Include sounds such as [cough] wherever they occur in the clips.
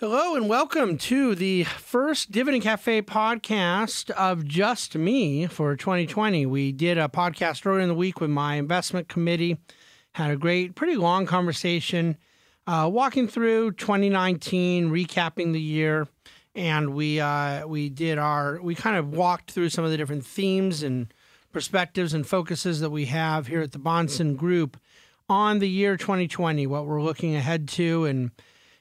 Hello and welcome to the first Dividend Cafe podcast of just me for 2020. We did a podcast earlier in the week with my investment committee, had a great, pretty long conversation, uh, walking through 2019, recapping the year, and we uh, we did our we kind of walked through some of the different themes and perspectives and focuses that we have here at the Bahnsen Group on the year 2020, what we're looking ahead to, and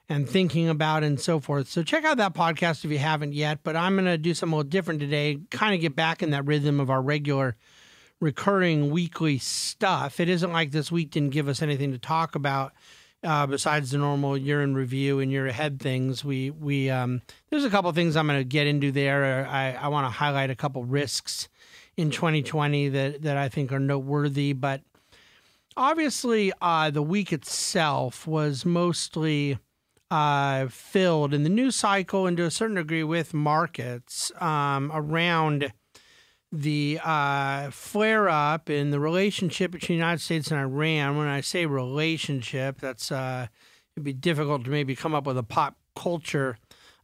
and thinking about and so forth. So check out that podcast if you haven't yet. But I'm going to do something a little different today, kind of get back in that rhythm of our regular recurring weekly stuff. It isn't like this week didn't give us anything to talk about. Uh, besides the normal year in review and year ahead things, we we um, there's a couple things I'm going to get into there. I, I want to highlight a couple risks in 2020 that that I think are noteworthy, but obviously uh, the week itself was mostly uh, filled in the news cycle and to a certain degree with markets um, around the uh, flare up in the relationship between the United States and Iran. When I say relationship, that's uh, it'd be difficult to maybe come up with a pop culture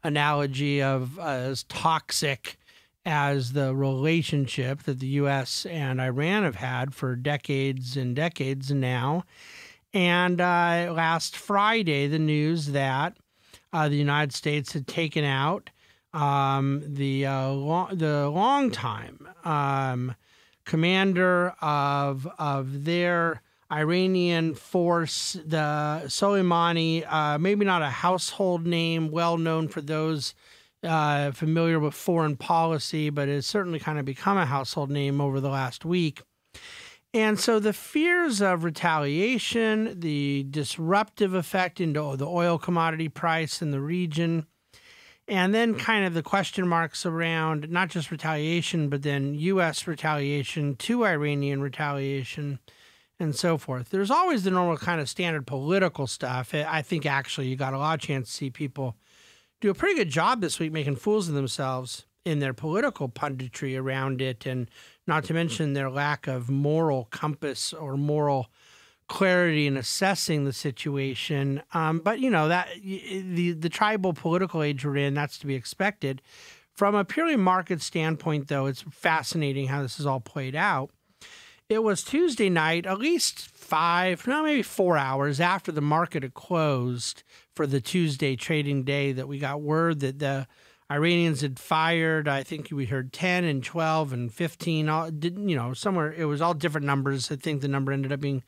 analogy of uh, as toxic as the relationship that the U.S. and Iran have had for decades and decades now. And uh, last Friday, the news that uh, the United States had taken out um, the uh, long, the longtime um, commander of of their Iranian force, the Soleimani, uh, maybe not a household name, well known for those uh, familiar with foreign policy, but has certainly kind of become a household name over the last week. And so the fears of retaliation, the disruptive effect into the oil commodity price in the region, and then kind of the question marks around not just retaliation, but then U.S. retaliation to Iranian retaliation and so forth. There's always the normal kind of standard political stuff. I think actually you got a lot of chance to see people do a pretty good job this week making fools of themselves in their political punditry around it and not to mention their lack of moral compass or moral clarity in assessing the situation. Um, but you know that the the tribal political age we're in, that's to be expected. From a purely market standpoint, though, it's fascinating how this is all played out. It was Tuesday night, at least five, no, maybe four hours after the market had closed for the Tuesday trading day, that we got word that the Iranians had fired, I think we heard 10 and 12 and 15, all, didn't, you know, somewhere it was all different numbers. I think the number ended up being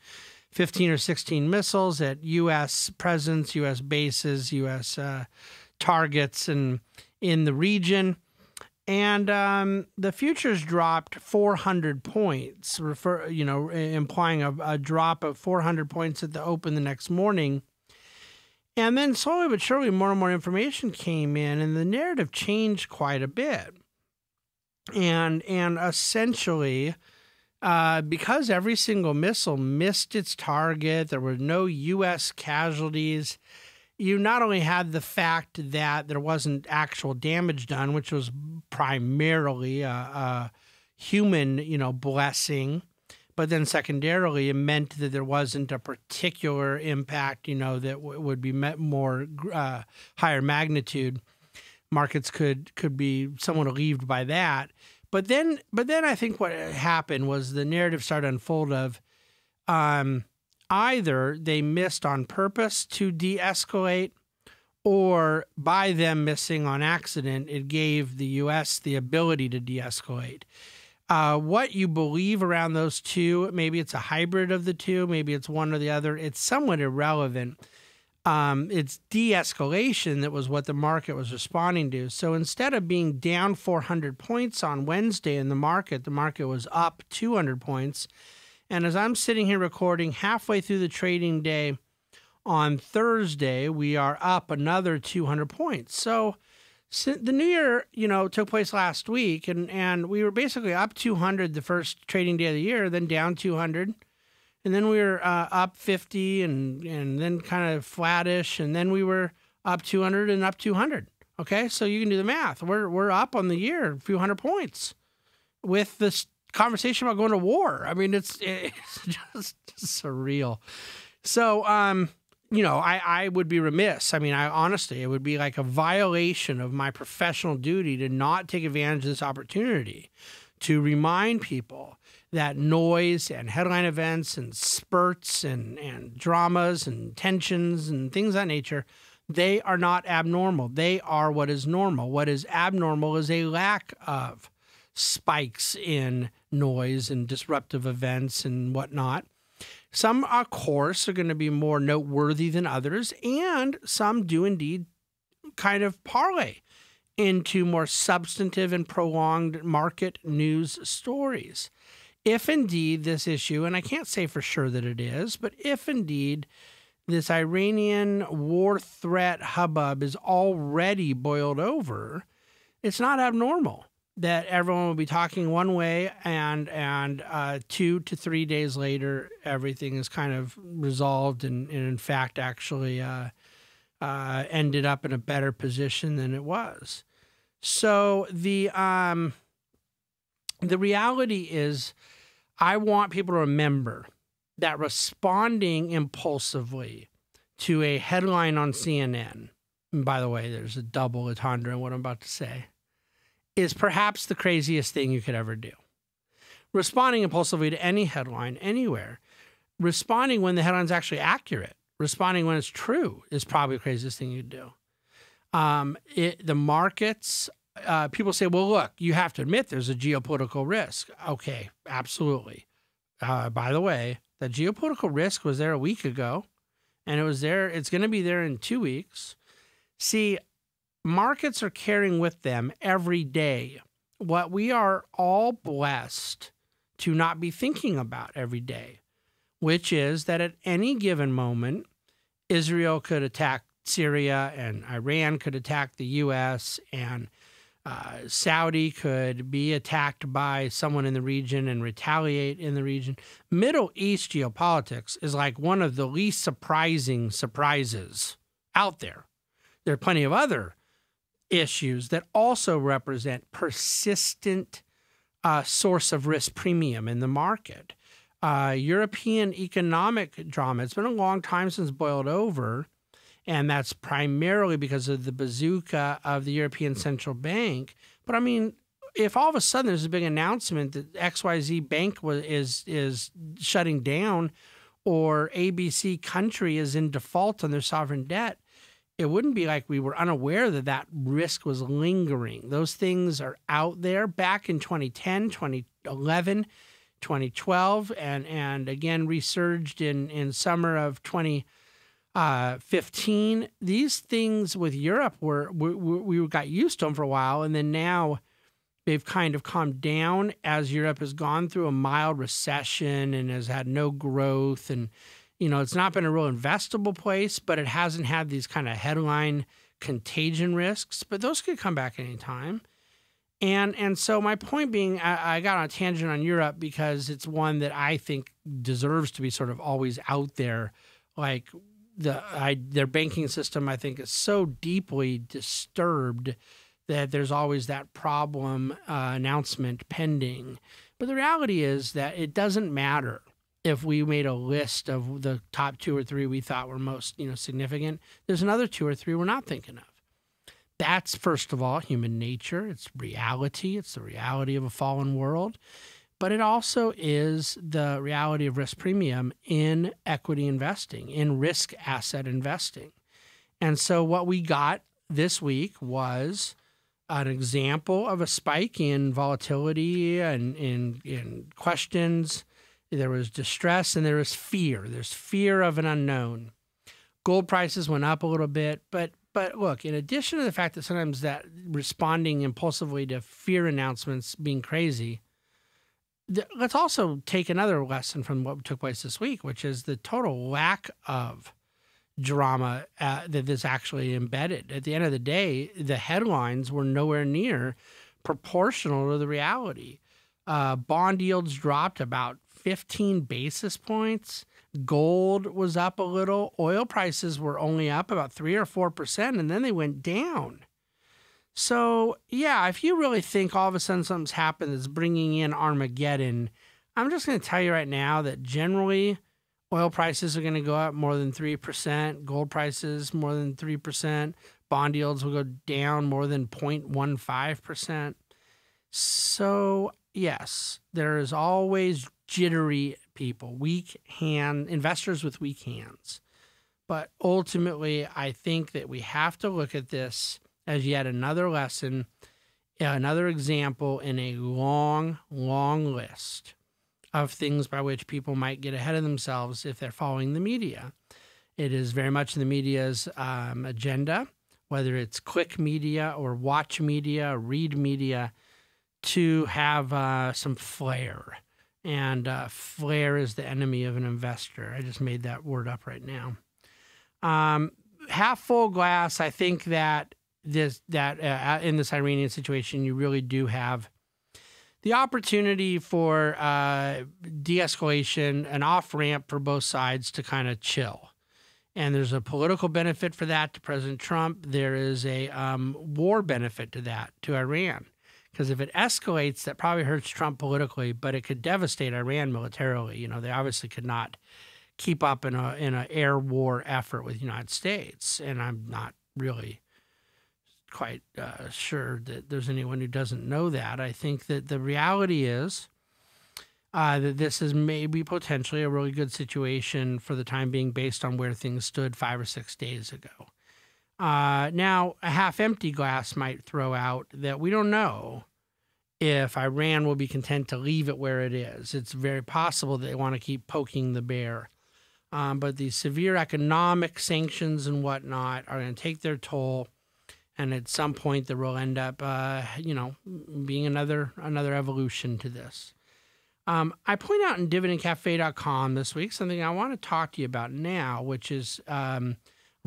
15 or 16 missiles at U.S. presence, U.S. bases, U.S. Uh, targets, and in the region. And um, the futures dropped 400 points, refer, you know, implying a, a drop of 400 points at the open the next morning. And then slowly but surely, more and more information came in, and the narrative changed quite a bit. And and essentially, uh, because every single missile missed its target, there were no U.S. casualties. You not only had the fact that there wasn't actual damage done, which was primarily a, a human, you know, blessing but then secondarily, it meant that there wasn't a particular impact, you know, that would be met more uh, higher magnitude. Markets could could be somewhat relieved by that. But then, but then I think what happened was the narrative started to unfold of um, either they missed on purpose to de-escalate, or by them missing on accident, it gave the U.S. the ability to de-escalate. Uh, what you believe around those two, maybe it's a hybrid of the two, maybe it's one or the other, it's somewhat irrelevant. Um, it's de escalation that was what the market was responding to. So instead of being down 400 points on Wednesday in the market, the market was up 200 points. And as I'm sitting here recording halfway through the trading day on Thursday, we are up another 200 points. So the new year, you know, took place last week, and and we were basically up 200 the first trading day of the year, then down 200, and then we were uh, up 50, and and then kind of flattish, and then we were up 200 and up 200. Okay, so you can do the math. We're we're up on the year a few hundred points with this conversation about going to war. I mean, it's [laughs] it's just surreal. So um you know, I, I would be remiss. I mean, I honestly, it would be like a violation of my professional duty to not take advantage of this opportunity to remind people that noise and headline events and spurts and, and dramas and tensions and things of that nature, they are not abnormal. They are what is normal. What is abnormal is a lack of spikes in noise and disruptive events and whatnot. Some, of course, are going to be more noteworthy than others, and some do indeed kind of parlay into more substantive and prolonged market news stories. If indeed this issue, and I can't say for sure that it is, but if indeed this Iranian war threat hubbub is already boiled over, it's not abnormal that everyone will be talking one way and and uh, two to three days later everything is kind of resolved and, and in fact actually uh, uh, ended up in a better position than it was. So the um, the reality is i want people to remember that responding impulsively to a headline on cnn by the way there's a double entendre in what i'm about to say is perhaps the craziest thing you could ever do. Responding impulsively to any headline anywhere, responding when the headline's actually accurate, responding when it's true is probably the craziest thing you'd do. Um, it, the markets, uh, people say, well, look, you have to admit there's a geopolitical risk. Okay, absolutely. Uh, by the way, the geopolitical risk was there a week ago, and it was there, it's going to be there in two weeks. See, markets are carrying with them every day what we are all blessed to not be thinking about every day, which is that at any given moment, Israel could attack Syria and Iran could attack the U.S. and uh, Saudi could be attacked by someone in the region and retaliate in the region. Middle East geopolitics is like one of the least surprising surprises out there. There are plenty of other issues that also represent persistent uh, source of risk premium in the market. Uh, European economic drama. It's been a long time since boiled over, and that's primarily because of the bazooka of the European Central Bank. But I mean, if all of a sudden there's a big announcement that XYZ Bank was, is is shutting down, or ABC country is in default on their sovereign debt, it wouldn't be like we were unaware that that risk was lingering. Those things are out there back in 2010, 2011, 2012, and, and again resurged in, in summer of 2015. Uh, These things with Europe were, we, we got used to them for a while, and then now they've kind of calmed down as Europe has gone through a mild recession and has had no growth and you know, it's not been a real investable place, but it hasn't had these kind of headline contagion risks. But those could come back anytime. And and so my point being, I, I, got on a tangent on Europe because it's one that I think deserves to be sort of always out there. Like the I, their banking system, I think is so deeply disturbed that there's always that problem uh, announcement pending. But the reality is that it doesn't matter if we made a list of the top two or three we thought were most you know significant there's another two or three we're not thinking of. That's first of all human nature. It's reality. It's the reality of a fallen world. But it also is the reality of risk premium in equity investing in risk asset investing. And so what we got this week was an example of a spike in volatility and in, in questions there was distress and there was fear. There's fear of an unknown. Gold prices went up a little bit, but but look, in addition to the fact that sometimes that responding impulsively to fear announcements being crazy, let's also take another lesson from what took place this week, which is the total lack of drama uh, that is actually embedded. At the end of the day, the headlines were nowhere near proportional to the reality. Uh, bond yields dropped about 15 basis points. Gold was up a little. Oil prices were only up about 3 or 4%, and then they went down. So, yeah, if you really think all of a sudden something's happened that's bringing in Armageddon, I'm just going to tell you right now that generally Oil prices are going to go up more than 3%, gold prices more than 3%, bond yields will go down more than 0.15%. So, yes, there is always jittery people, weak hand investors with weak hands. But ultimately, I think that we have to look at this as yet another lesson, another example in a long, long list of things by which people might get ahead of themselves if they're following the media. It is very much the media's um, agenda, whether it's click media or watch media, read media, to have uh, some flair. And uh, flair is the enemy of an investor. I just made that word up right now. Um, half full glass, I think that this that uh, in this Iranian situation, you really do have the opportunity for uh, de-escalation, an off ramp for both sides to kind of chill. And there's a political benefit for that to President Trump. There is a um, war benefit to that to Iran, because if it escalates, that probably hurts Trump politically, but it could devastate Iran militarily. You know, they obviously could not keep up in a in an air war effort with the United States, and I'm not really quite uh, sure that there's anyone who doesn't know that. I think that the reality is uh, that this is maybe potentially a really good situation for the time being based on where things stood five or six days ago. Uh, now, a half empty glass might throw out that we don't know if Iran will be content to leave it where it is. It's very possible they want to keep poking the bear. Um, but the severe economic sanctions and whatnot are going to take their toll and at some point there will end up, uh, you know, being another another evolution to this. Um, I point out in dividendcafe.com this week something I want to talk to you about now, which is um,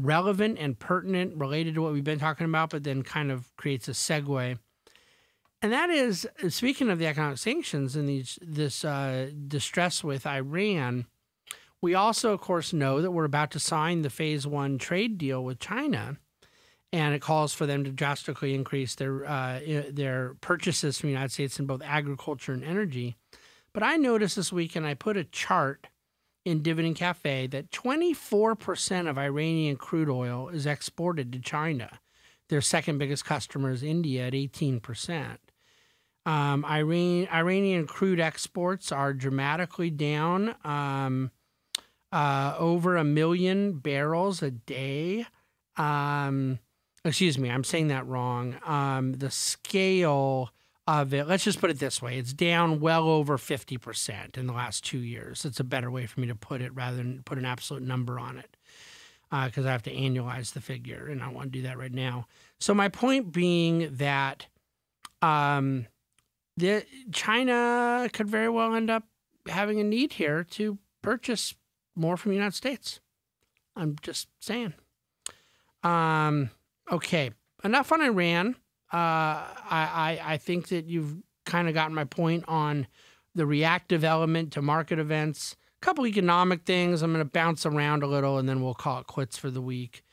relevant and pertinent, related to what we've been talking about, but then kind of creates a segue. And that is, speaking of the economic sanctions and these this uh, distress with Iran, we also, of course, know that we're about to sign the Phase One trade deal with China and it calls for them to drastically increase their uh, their purchases from the United States in both agriculture and energy. But I noticed this week, and I put a chart in Dividend Cafe that 24% of Iranian crude oil is exported to China. Their second biggest customer is India at 18%. Um, Iran, Iranian crude exports are dramatically down, um, uh, over a million barrels a day. Um, excuse me, I'm saying that wrong. Um, the scale of it, let's just put it this way it's down well over 50% in the last two years. It's a better way for me to put it rather than put an absolute number on it because uh, I have to annualize the figure and I want to do that right now. So, my point being that um, the, China could very well end up having a need here to purchase more from the United States. I'm just saying. Um, Okay, enough on Iran. Uh, I, I I think that you've kind of gotten my point on the reactive element to market events. A couple economic things. I'm going to bounce around a little, and then we'll call it quits for the week.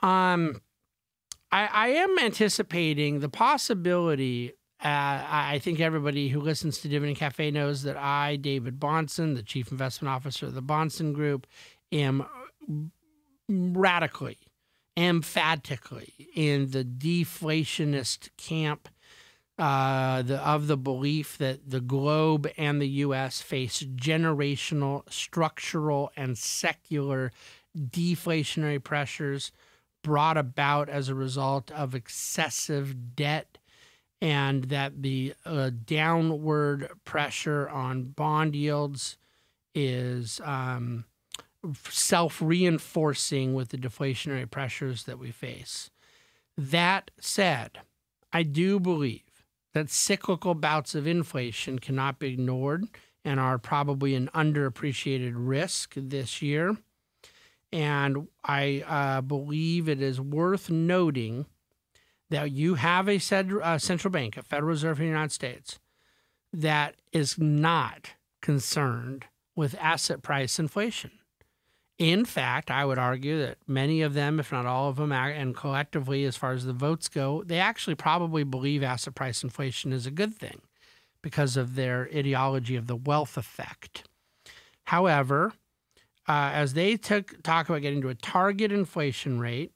Um, I, I am anticipating the possibility. Uh, I think everybody who listens to Dividend Cafe knows that I, David Bahnsen, the chief investment officer of the Bahnsen Group, am radically emphatically in the deflationist camp uh, the, of the belief that the globe and the U.S. face generational, structural, and secular deflationary pressures brought about as a result of excessive debt, and that the uh, downward pressure on bond yields is um, self reinforcing with the deflationary pressures that we face. That said, I do believe that cyclical bouts of inflation cannot be ignored and are probably an underappreciated risk this year. And I uh, believe it is worth noting that you have a uh, central bank, a Federal Reserve in the United States, that is not concerned with asset price inflation. In fact, I would argue that many of them, if not all of them, and collectively, as far as the votes go, they actually probably believe asset price inflation is a good thing because of their ideology of the wealth effect. However, uh, as they took, talk about getting to a target inflation rate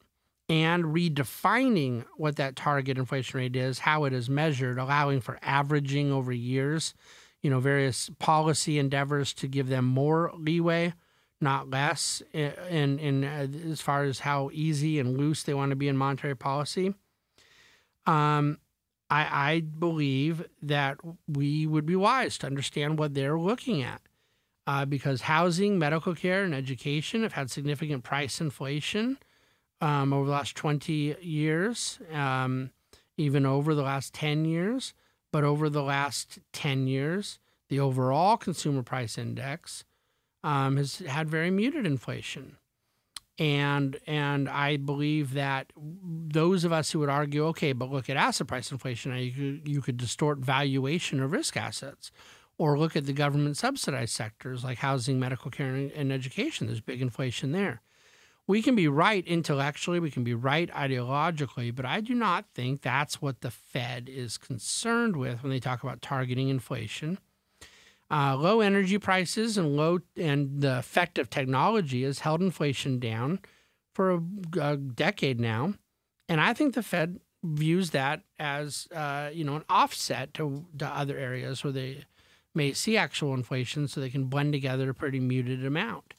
and redefining what that target inflation rate is, how it is measured, allowing for averaging over years, you know, various policy endeavors to give them more leeway, not less, in, in uh, as far as how easy and loose they want to be in monetary policy. Um, I, I believe that we would be wise to understand what they're looking at. Uh, because housing, medical care, and education have had significant price inflation um, over the last 20 years, um, even over the last 10 years. But over the last 10 years, the overall consumer price index um, has had very muted inflation. And and I believe that those of us who would argue, okay, but look at asset price inflation, you could, you could distort valuation of risk assets, or look at the government subsidized sectors like housing, medical care, and education. There's big inflation there we can be right intellectually, we can be right ideologically, but I do not think that's what the Fed is concerned with when they talk about targeting inflation. Uh, low energy prices and low and the effect of technology has held inflation down for a, a decade now, and I think the Fed views that as uh, you know an offset to, to other areas where they may see actual inflation, so they can blend together a pretty muted amount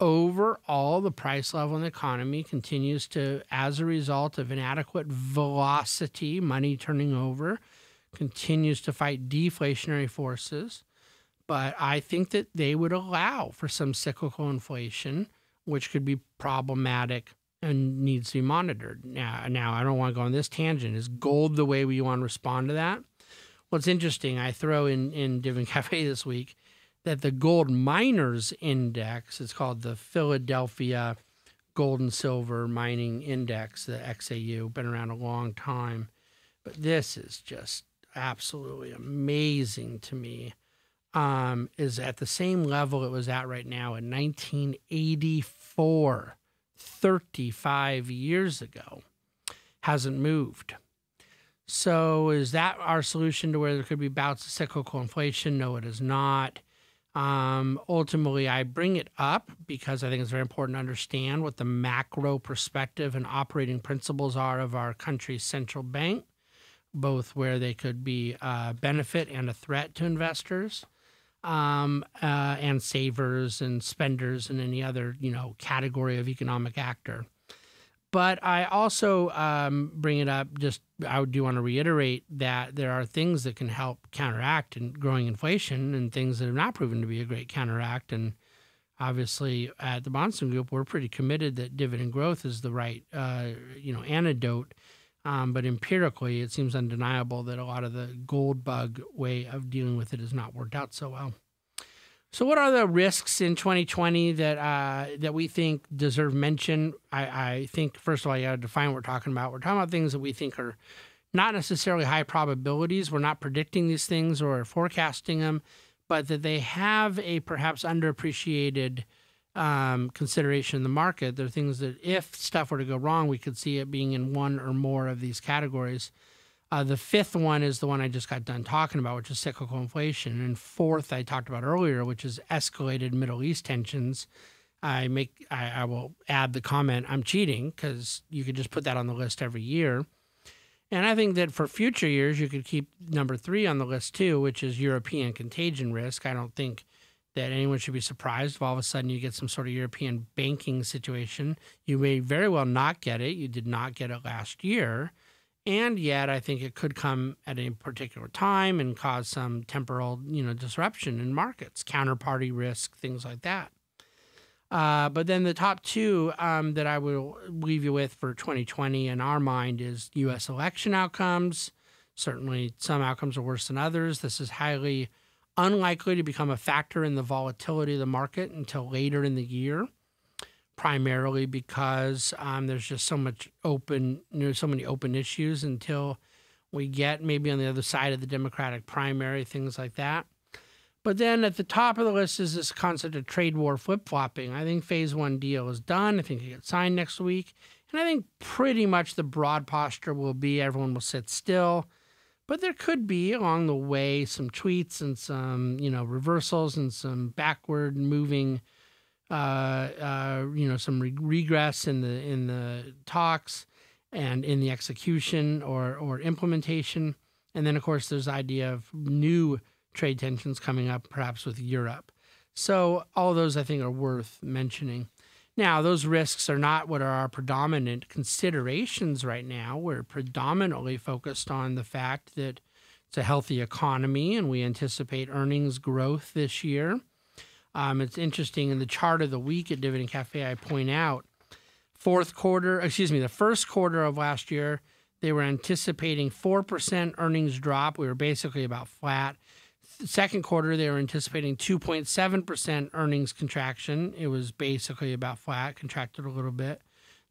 overall, the price level in the economy continues to, as a result of inadequate velocity, money turning over, continues to fight deflationary forces. But I think that they would allow for some cyclical inflation, which could be problematic and needs to be monitored. Now, now I don't want to go on this tangent. Is gold the way we want to respond to that? What's interesting, I throw in in Dividend [laughs] Cafe this week that the gold miners index, it's called the Philadelphia Gold and Silver Mining Index, the XAU, been around a long time. But this is just absolutely amazing to me. Um, is at the same level it was at right now in 1984, 35 years ago. Hasn't moved. So, is that our solution to where there could be bouts of cyclical inflation? No, it is not. Um, ultimately, I bring it up because I think it's very important to understand what the macro perspective and operating principles are of our country's central bank, both where they could be a benefit and a threat to investors, um, uh, and savers and spenders and any other you know category of economic actor. But I also um, bring it up just I do want to reiterate that there are things that can help counteract and growing inflation and things that have not proven to be a great counteract. And obviously, at the Bahnsen Group, we're pretty committed that dividend growth is the right uh, you know antidote. Um, but empirically, it seems undeniable that a lot of the gold bug way of dealing with it has not worked out so well. So, what are the risks in 2020 that uh, that we think deserve mention? I, I think first of all, you got to define what we're talking about. We're talking about things that we think are not necessarily high probabilities. We're not predicting these things or forecasting them, but that they have a perhaps underappreciated um, consideration in the market. There are things that, if stuff were to go wrong, we could see it being in one or more of these categories. Uh, the fifth one is the one I just got done talking about, which is cyclical inflation. And fourth, I talked about earlier, which is escalated Middle East tensions. I make I, I will add the comment I'm cheating because you could just put that on the list every year. And I think that for future years, you could keep number three on the list too, which is European contagion risk. I don't think that anyone should be surprised if all of a sudden you get some sort of European banking situation. You may very well not get it. You did not get it last year. And yet, I think it could come at a particular time and cause some temporal, you know, disruption in markets, counterparty risk, things like that. Uh, but then the top two um, that I will leave you with for 2020 in our mind is U.S. election outcomes. Certainly, some outcomes are worse than others. This is highly unlikely to become a factor in the volatility of the market until later in the year primarily because um, there's just so much open, so many open issues until we get maybe on the other side of the Democratic primary, things like that. But then at the top of the list is this concept of trade war flip flopping. I think phase one deal is done. I think it gets signed next week. And I think pretty much the broad posture will be everyone will sit still. But there could be along the way some tweets and some, you know, reversals and some backward moving uh, uh, you know, some re- regress in the in the talks and in the execution or or implementation. And then, of course, there's the idea of new trade tensions coming up, perhaps with Europe. So all those I think are worth mentioning. Now, those risks are not what are our predominant considerations right now. We're predominantly focused on the fact that it's a healthy economy and we anticipate earnings growth this year. Um, it's interesting in the chart of the week at Dividend Cafe, I point out fourth quarter, excuse me, the first quarter of last year, they were anticipating 4% earnings drop. We were basically about flat second quarter, they were anticipating 2.7% earnings contraction. It was basically about flat, contracted a little bit.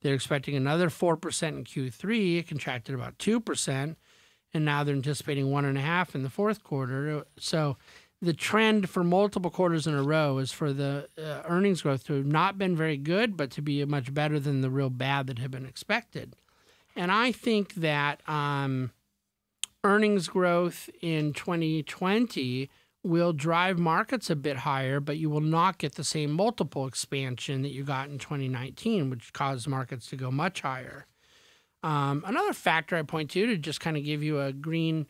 They're expecting another 4% in Q3. It contracted about 2%. And now they're anticipating 1.5% in the fourth quarter. So the trend for multiple quarters in a row is for the uh, earnings growth to have not been very good, but to be much better than the real bad that had been expected. And I think that um, earnings growth in 2020 will drive markets a bit higher, but you will not get the same multiple expansion that you got in 2019, which caused markets to go much higher. Um, another factor I point to to just kind of give you a green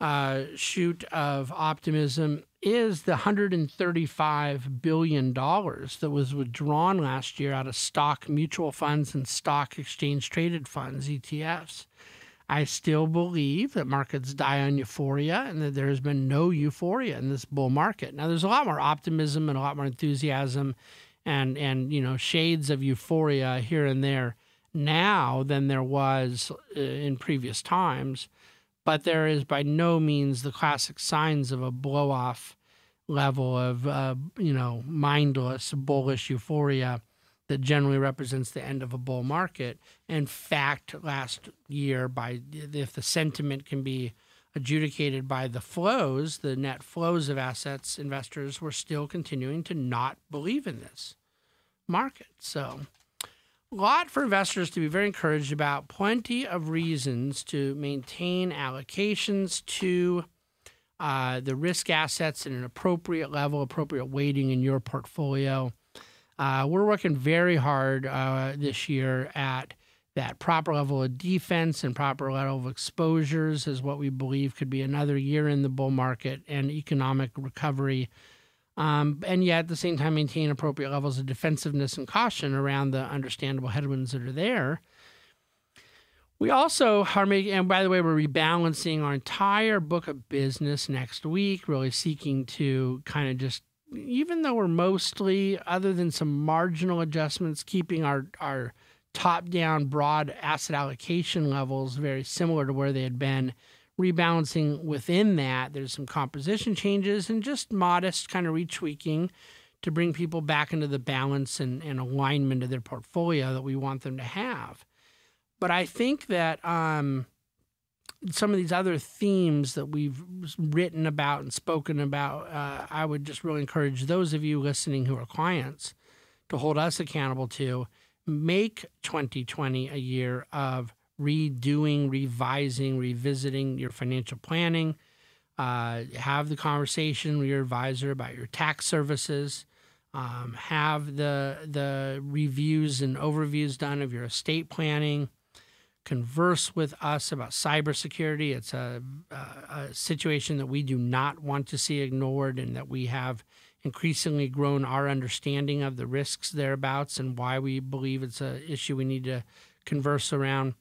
uh, shoot of optimism is the $135 billion that was withdrawn last year out of stock mutual funds and stock exchange traded funds, ETFs. I still believe that markets die on euphoria and that there has been no euphoria in this bull market. Now, there's a lot more optimism and a lot more enthusiasm and, and you know, shades of euphoria here and there now than there was uh, in previous times. But there is by no means the classic signs of a blow off level of, uh, you know, mindless, bullish euphoria that generally represents the end of a bull market. In fact, last year, by if the sentiment can be adjudicated by the flows, the net flows of assets, investors were still continuing to not believe in this market. So, a lot for investors to be very encouraged about. Plenty of reasons to maintain allocations to uh, the risk assets at an appropriate level, appropriate weighting in your portfolio. Uh, we're working very hard uh, this year at that proper level of defense and proper level of exposures is what we believe could be another year in the bull market and economic recovery. Um, and yet at the same time maintain appropriate levels of defensiveness and caution around the understandable headwinds that are there. We also are making, and by the way, we're rebalancing our entire book of business next week, really seeking to kind of just even though we're mostly, other than some marginal adjustments, keeping our, our top down broad asset allocation levels very similar to where they had been, rebalancing within that, there's some composition changes and just modest kind of retweaking to bring people back into the balance and, and alignment of their portfolio that we want them to have. But I think that um, some of these other themes that we've written about and spoken about, uh, I would just really encourage those of you listening who are clients to hold us accountable to. Make 2020 a year of redoing, revising, revisiting your financial planning. Uh, have the conversation with your advisor about your tax services. Um, have the the reviews and overviews done of your estate planning converse with us about cybersecurity. It's a, a, situation that we do not want to see ignored, and that we have increasingly grown our understanding of the risks thereabouts and why we believe it's an issue we need to converse around.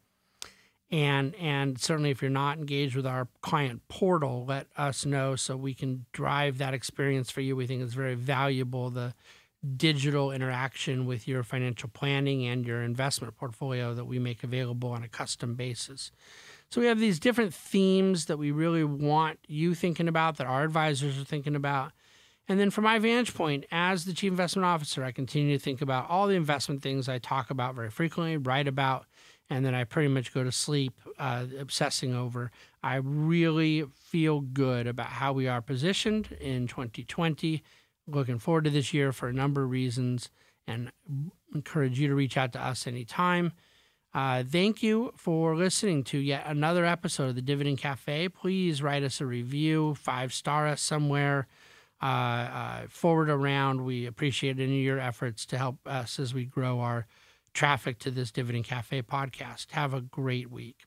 And and certainly, if you're not engaged with our client portal, let us know so we can drive that experience for you. We think it's very valuable. The digital interaction with your financial planning and your investment portfolio that we make available on a custom basis. So we have these different themes that we really want you thinking about, that our advisors are thinking about. And then from my vantage point as the chief investment officer, I continue to think about all the investment things I talk about very frequently, write about, and then I pretty much go to sleep uh, obsessing over. I really feel good about how we are positioned in 2020 looking forward to this year for a number of reasons and encourage you to reach out to us anytime. Uh, thank you for listening to yet another episode of the Dividend Cafe. Please write us a review, five star us somewhere. uh, forward around. We appreciate any of your efforts to help us as we grow our traffic to this Dividend Cafe podcast. Have a great week.